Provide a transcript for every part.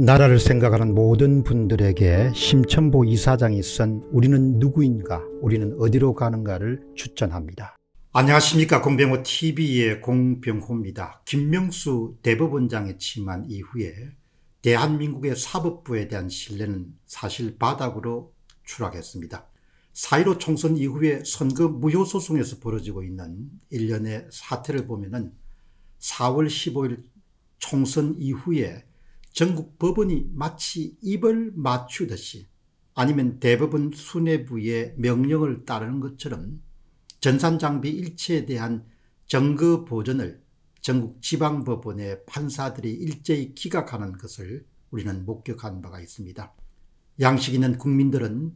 나라를 생각하는 모든 분들에게 심천보 이사장이 쓴 우리는 누구인가, 우리는 어디로 가는가를 추천합니다. 안녕하십니까 공병호 TV의 공병호입니다. 김명수 대법원장에 취임한 이후에 대한민국의 사법부에 대한 신뢰는 사실 바닥으로 추락했습니다. 4.15 총선 이후에 선거 무효소송에서 벌어지고 있는 일련의 사태를 보면 4월 15일 총선 이후에 전국 법원이 마치 입을 맞추듯이 아니면 대법원 수뇌부의 명령을 따르는 것처럼 전산장비 일체에 대한 증거 보존을 전국 지방법원의 판사들이 일제히 기각하는 것을 우리는 목격한 바가 있습니다. 양식 있는 국민들은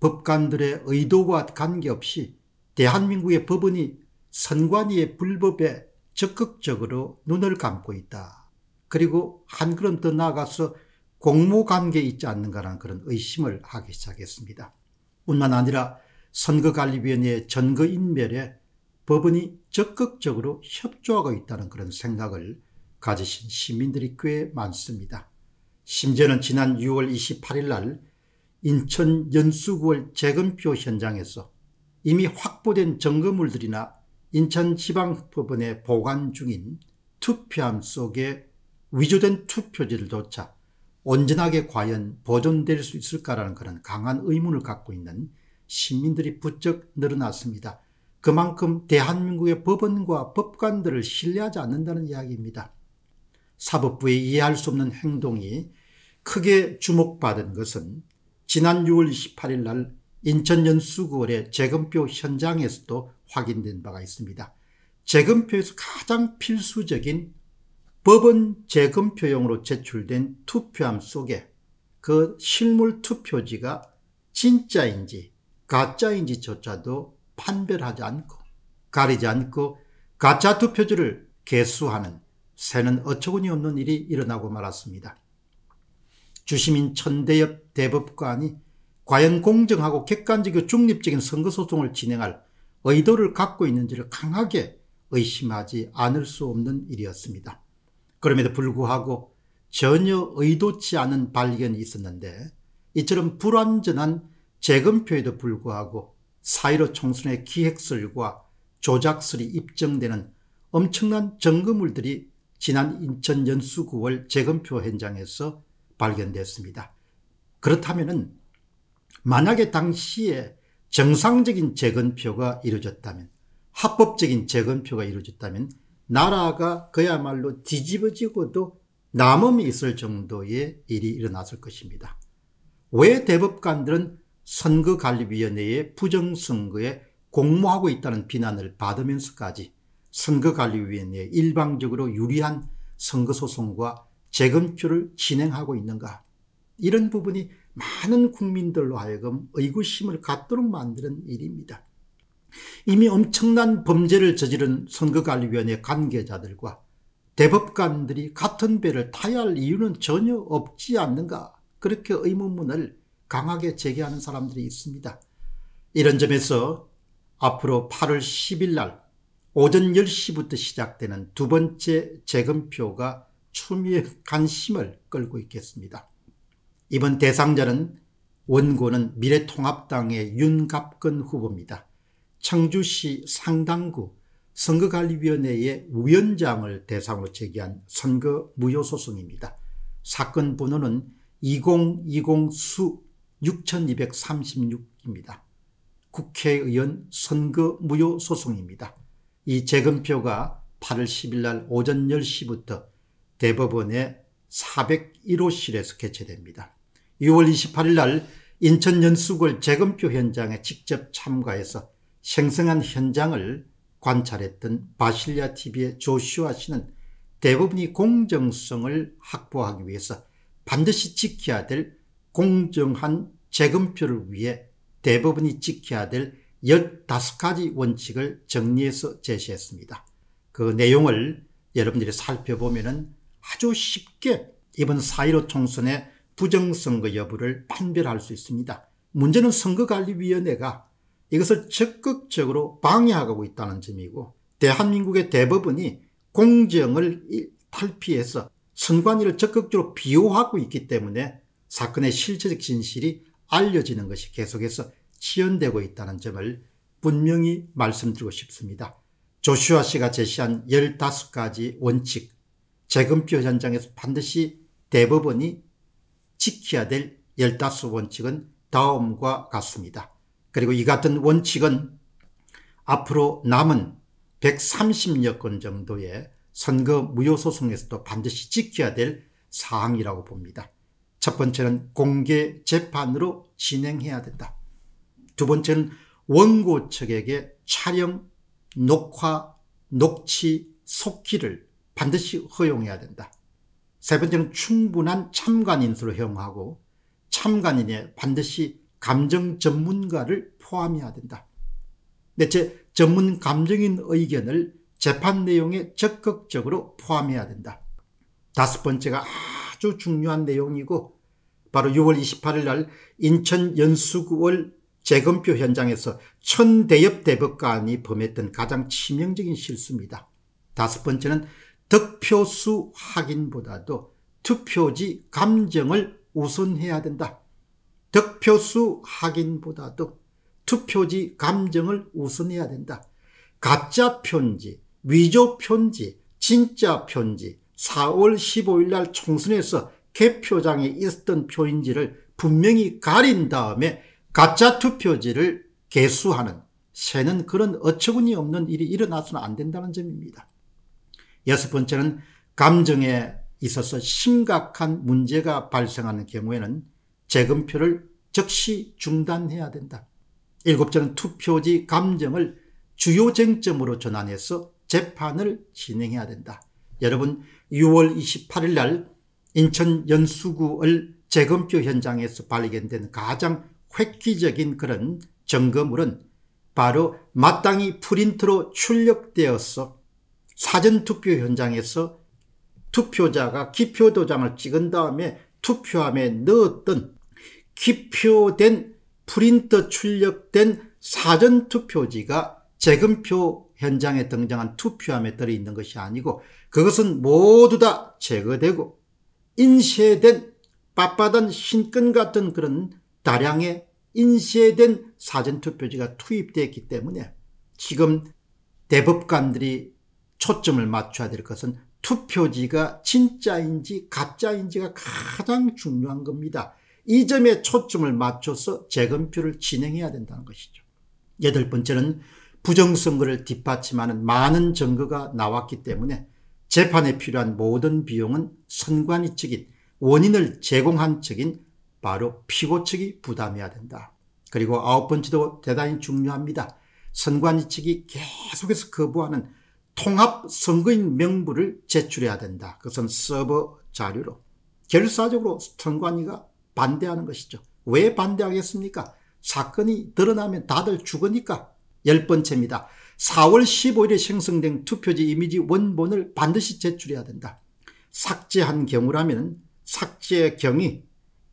법관들의 의도와 관계없이 대한민국의 법원이 선관위의 불법에 적극적으로 눈을 감고 있다. 그리고 한 걸음 더 나아가서 공모관계에 있지 않는가라는 그런 의심을 하기 시작했습니다. 뿐만 아니라 선거관리위원회의 전거인멸에 법원이 적극적으로 협조하고 있다는 그런 생각을 가지신 시민들이 꽤 많습니다. 심지어는 지난 6월 28일 날 인천 연수구월 재검표 현장에서 이미 확보된 증거물들이나 인천지방법원에 보관 중인 투표함 속에 위조된 투표지를 조차 온전하게 과연 보존될 수 있을까라는 그런 강한 의문을 갖고 있는 시민들이 부쩍 늘어났습니다. 그만큼 대한민국의 법원과 법관들을 신뢰하지 않는다는 이야기입니다. 사법부의 이해할 수 없는 행동이 크게 주목받은 것은 지난 6월 28일 날 인천 연수구월의 재검표 현장에서도 확인된 바가 있습니다. 재검표에서 가장 필수적인 법원 재검표용으로 제출된 투표함 속에 그 실물 투표지가 진짜인지 가짜인지조차도 판별하지 않고 가리지 않고 가짜 투표지를 개수하는 새는 어처구니 없는 일이 일어나고 말았습니다. 주시민 천대엽 대법관이 과연 공정하고 객관적이고 중립적인 선거소송을 진행할 의도를 갖고 있는지를 강하게 의심하지 않을 수 없는 일이었습니다. 그럼에도 불구하고 전혀 의도치 않은 발견이 있었는데 이처럼 불완전한 재검표에도 불구하고 사이로 총선의 기획설과 조작설이 입증되는 엄청난 증거물들이 지난 인천 연수 9월 재검표 현장에서 발견됐습니다. 그렇다면 만약에 당시에 정상적인 재검표가 이루어졌다면 합법적인 재검표가 이루어졌다면 나라가 그야말로 뒤집어지고도 남음이 있을 정도의 일이 일어났을 것입니다. 왜 대법관들은 선거관리위원회의 부정선거에 공모하고 있다는 비난을 받으면서까지 선거관리위원회에 일방적으로 유리한 선거소송과 재검표를 진행하고 있는가 이런 부분이 많은 국민들로 하여금 의구심을 갖도록 만드는 일입니다. 이미 엄청난 범죄를 저지른 선거관리위원회 관계자들과 대법관들이 같은 배를 타야 할 이유는 전혀 없지 않는가 그렇게 의문문을 강하게 제기하는 사람들이 있습니다. 이런 점에서 앞으로 8월 10일 날 오전 10시부터 시작되는 두 번째 재검표가 추미애 관심을 끌고 있겠습니다. 이번 대상자는 원고는 미래통합당의 윤갑근 후보입니다. 청주시 상당구 선거관리위원회의 위원장을 대상으로 제기한 선거 무효 소송입니다. 사건 번호는 2020수 6236입니다. 국회의원 선거 무효 소송입니다. 이 재검표가 8월 10일 날 오전 10시부터 대법원의 401호실에서 개최됩니다. 6월 28일 날 인천 연수구 재검표 현장에 직접 참가해서 생생한 현장을 관찰했던 바실리아 TV의 조슈아 씨는 대부분이 공정성을 확보하기 위해서 반드시 지켜야 될 공정한 재검표를 위해 대부분이 지켜야 될 15가지 원칙을 정리해서 제시했습니다. 그 내용을 여러분들이 살펴보면 아주 쉽게 이번 4.15 총선의 부정선거 여부를 판별할 수 있습니다. 문제는 선거관리위원회가 이것을 적극적으로 방해하고 있다는 점이고 대한민국의 대법원이 공정을 탈피해서 선관위를 적극적으로 비호하고 있기 때문에 사건의 실체적 진실이 알려지는 것이 계속해서 지연되고 있다는 점을 분명히 말씀드리고 싶습니다. 조슈아 씨가 제시한 15가지 원칙, 재검표 현장에서 반드시 대법원이 지켜야 될 15원칙은 다음과 같습니다. 그리고 이 같은 원칙은 앞으로 남은 130여 건 정도의 선거 무효소송에서도 반드시 지켜야 될 사항이라고 봅니다. 첫 번째는 공개 재판으로 진행해야 된다. 두 번째는 원고 측에게 촬영, 녹화, 녹취, 속기를 반드시 허용해야 된다. 세 번째는 충분한 참관 인수를 허용하고 참관인에 반드시 감정 전문가를 포함해야 된다. 넷째, 전문 감정인 의견을 재판 내용에 적극적으로 포함해야 된다. 다섯 번째가 아주 중요한 내용이고 바로 6월 28일 날 인천 연수구월 재검표 현장에서 천대엽 대법관이 범했던 가장 치명적인 실수입니다. 다섯 번째는 득표수 확인보다도 투표지 감정을 우선해야 된다. 득표수 확인보다도 투표지 감정을 우선해야 된다. 가짜 편지, 위조 편지, 진짜 편지, 4월 15일 날 총선에서 개표장에 있었던 표인지를 분명히 가린 다음에 가짜 투표지를 개수하는 새는 그런 어처구니 없는 일이 일어나서는 안 된다는 점입니다. 여섯 번째는 감정에 있어서 심각한 문제가 발생하는 경우에는 재검표를 즉시 중단해야 된다. 일곱째는 투표지 감정을 주요 쟁점으로 전환해서 재판을 진행해야 된다. 여러분 6월 28일 날 인천 연수구을 재검표 현장에서 발견된 가장 획기적인 그런 점검물은 바로 마땅히 프린트로 출력되어서 사전투표 현장에서 투표자가 기표 도장을 찍은 다음에 투표함에 넣었던 기표된 프린터 출력된 사전 투표지가 재검표 현장에 등장한 투표함에 들어 있는 것이 아니고 그것은 모두 다 제거되고 인쇄된 빳빳한 신끈 같은 그런 다량의 인쇄된 사전투표지가 투입되었기 때문에 지금 대법관들이 초점을 맞춰야 될 것은 투표지가 진짜인지 가짜인지가 가장 중요한 겁니다. 이 점에 초점을 맞춰서 재검표를 진행해야 된다는 것이죠. 여덟 번째는 부정선거를 뒷받침하는 많은 증거가 나왔기 때문에 재판에 필요한 모든 비용은 선관위 측인 원인을 제공한 측인 바로 피고 측이 부담해야 된다. 그리고 아홉 번째도 대단히 중요합니다. 선관위 측이 계속해서 거부하는 통합 선거인 명부를 제출해야 된다. 그것은 서버 자료로. 결사적으로 선관위가 반대하는 것이죠. 왜 반대하겠습니까? 사건이 드러나면 다들 죽으니까. 열 번째입니다. 4월 15일에 생성된 투표지 이미지 원본을 반드시 제출해야 된다. 삭제한 경우라면 삭제 경위,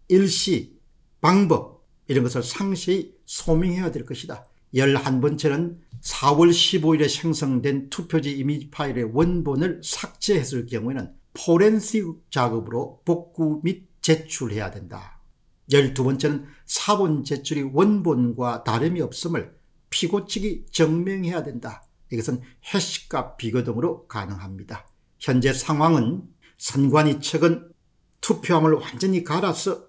일시, 방법 이런 것을 상세히 소명해야 될 것이다. 11번째는 4월 15일에 생성된 투표지 이미지 파일의 원본을 삭제했을 경우에는 포렌식 작업으로 복구 및 제출해야 된다. 12번째는 사본 제출이 원본과 다름이 없음을 피고 측이 증명해야 된다. 이것은 해시값 비교 등으로 가능합니다. 현재 상황은 선관위 측은 투표함을 완전히 갈아서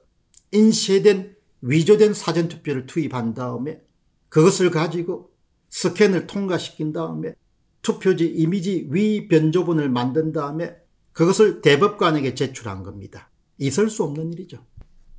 인쇄된 위조된 사전투표를 투입한 다음에 그것을 가지고 스캔을 통과시킨 다음에 투표지 이미지 위변조본을 만든 다음에 그것을 대법관에게 제출한 겁니다. 있을 수 없는 일이죠.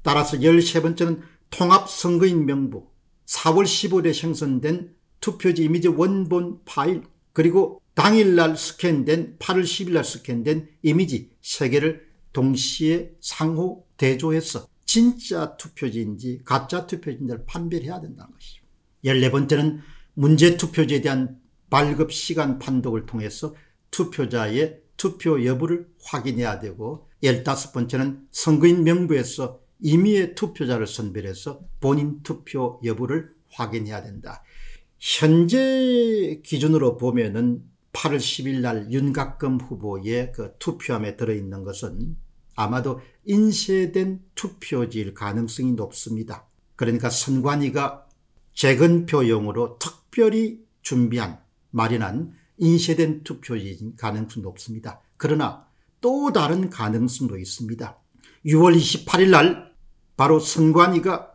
따라서 13번째는 통합선거인 명부 4월 15일에 생성된 투표지 이미지 원본 파일 그리고 당일날 스캔된 8월 10일날 스캔된 이미지 3개를 동시에 상호 대조해서 진짜 투표지인지 가짜 투표지인지를 판별해야 된다는 것이죠. 14번째는 문제 투표지에 대한 발급 시간 판독을 통해서 투표자의 투표 여부를 확인해야 되고 15번째는 선거인 명부에서 임의의 투표자를 선별해서 본인 투표 여부를 확인해야 된다. 현재 기준으로 보면은 8월 10일 날 윤곽금 후보의 그 투표함에 들어있는 것은 아마도 인쇄된 투표지일 가능성이 높습니다. 그러니까 선관위가 재건표용으로 특별히 준비한 마련한 인쇄된 투표지인 가능성이 높습니다. 그러나 또 다른 가능성도 있습니다. 6월 28일 날 바로 선관위가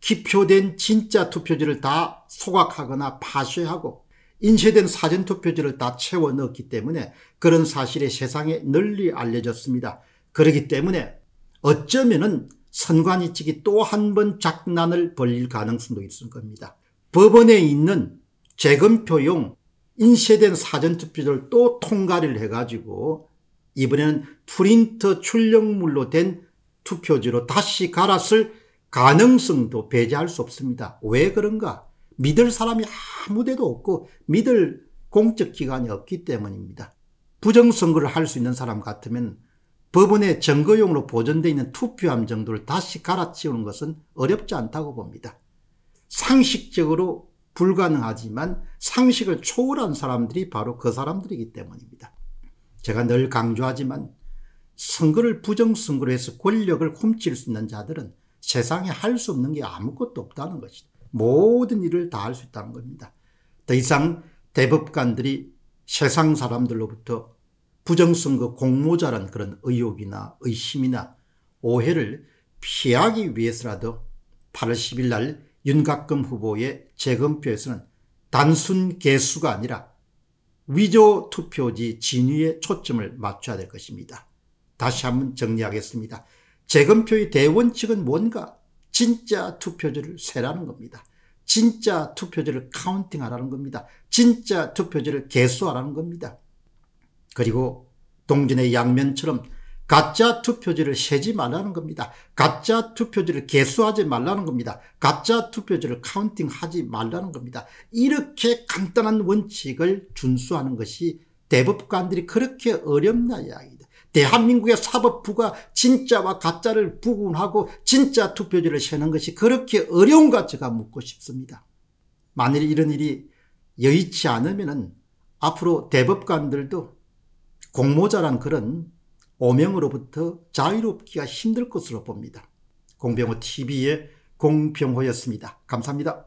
기표된 진짜 투표지를 다 소각하거나 파쇄하고 인쇄된 사전투표지를 다 채워 넣었기 때문에 그런 사실이 세상에 널리 알려졌습니다. 그렇기 때문에 어쩌면 선관위 측이 또 한 번 장난을 벌릴 가능성도 있을 겁니다. 법원에 있는 재검표용 인쇄된 사전투표지를 또 통과를 해가지고 이번에는 프린터 출력물로 된 투표지로 다시 갈았을 가능성도 배제할 수 없습니다. 왜 그런가? 믿을 사람이 아무데도 없고 믿을 공적 기관이 없기 때문입니다. 부정선거를 할 수 있는 사람 같으면 법원에 증거용으로 보존되어 있는 투표함 정도를 다시 갈아치우는 것은 어렵지 않다고 봅니다. 상식적으로 불가능하지만 상식을 초월한 사람들이 바로 그 사람들이기 때문입니다. 제가 늘 강조하지만 선거를 부정선거로 해서 권력을 훔칠 수 있는 자들은 세상에 할 수 없는 게 아무것도 없다는 것이다. 모든 일을 다 할 수 있다는 겁니다. 더 이상 대법관들이 세상 사람들로부터 부정선거 공모자란 그런 의혹이나 의심이나 오해를 피하기 위해서라도 8월 10일 날 윤곽금 후보의 재검표에서는 단순 개수가 아니라 위조 투표지 진위에 초점을 맞춰야 될 것입니다. 다시 한번 정리하겠습니다. 재검표의 대원칙은 뭔가? 진짜 투표지를 세라는 겁니다. 진짜 투표지를 counting하라는 겁니다. 진짜 투표지를 개수하라는 겁니다. 그리고 동전의 양면처럼 가짜 투표지를 세지 말라는 겁니다. 가짜 투표지를 개수하지 말라는 겁니다. 가짜 투표지를 counting하지 말라는 겁니다. 이렇게 간단한 원칙을 준수하는 것이 대법관들이 그렇게 어렵나 이야기다. 대한민국의 사법부가 진짜와 가짜를 구분하고 진짜 투표지를 세는 것이 그렇게 어려운가 제가 묻고 싶습니다. 만일 이런 일이 여의치 않으면 앞으로 대법관들도 공모자란 그런 오명으로부터 자유롭기가 힘들 것으로 봅니다. 공병호 TV의 공병호였습니다. 감사합니다.